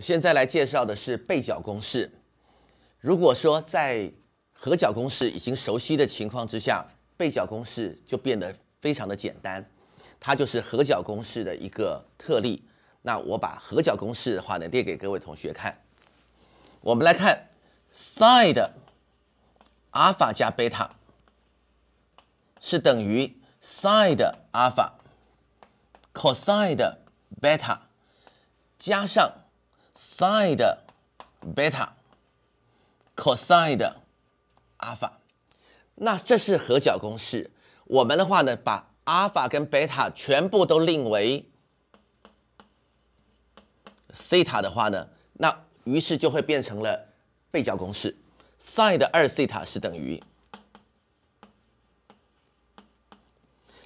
现在来介绍的是背角公式。如果说在合角公式已经熟悉的情况之下，背角公式就变得非常的简单，它就是合角公式的一个特例。那我把合角公式的话呢列给各位同学看。我们来看 sin 阿尔法加贝塔是等于 sin 阿尔法 cos 贝塔加上 sin 的贝塔，cosine 的阿尔法。那这是合角公式。我们的话呢，把阿尔法跟贝塔全部都令为西塔的话呢，那于是就会变成了背角公式，sin 的二西塔是等于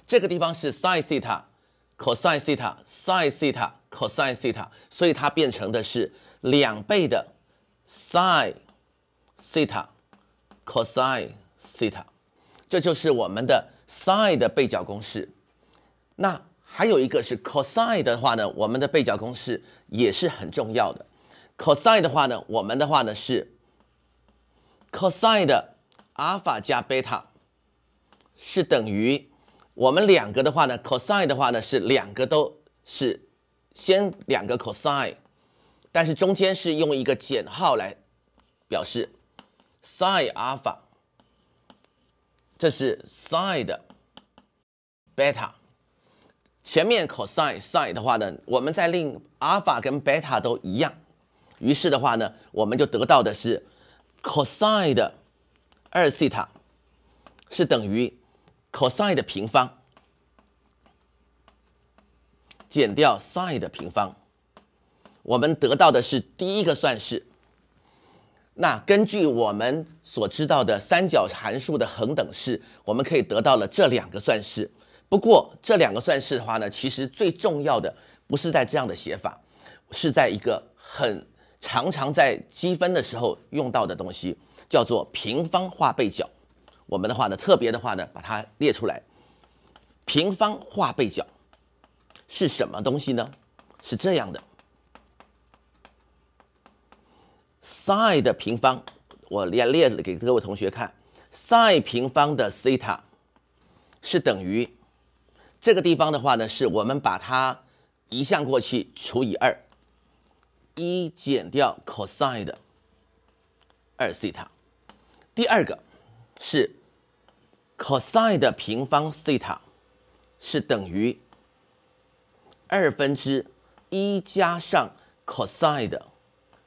这个地方是 sin 西塔 cosine 西塔，sin 西塔，cosine 西塔，所以它变成的是两倍的 sin 西塔，cosine 西塔，这就是我们的 sin 的倍角公式。那还有一个是 cosine 的话呢，我们的倍角公式也是很重要的。cosine 的话呢，我们的话呢是 cosine 的阿尔法加贝塔是等于我们两个的话呢，cosine 的话呢是两个都是先两个 cosine，但是中间是用一个减号来表示 sin 阿尔法，这是 sin 的贝塔。前面 cosine sin 的话呢，我们再令阿尔法跟贝塔都一样，于是的话呢，我们就得到的是 cosine 的二西塔是等于 cosine 的平方减掉 sin 的平方，我们得到的是第一个算式。那根据我们所知道的三角函数的恒等式，我们可以得到了这两个算式。不过这两个算式的话呢，其实最重要的不是在这样的写法，是在一个很常常在积分的时候用到的东西，叫做平方化背角。我们的话呢，特别的话呢，把它列出来。平方化背角是什么东西呢？是这样的，sin 的平方，我列列给各位同学看，sin 平方的西塔是等于。这个地方的话呢，是我们把它移项过去除以二，一减掉 cosine 的二西塔。第二个是 cosine 的平方西塔是等于二分之一加上 cosine 的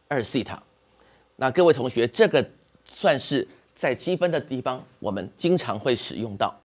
二西塔。那各位同学，这个算是在积分的地方，我们经常会使用到。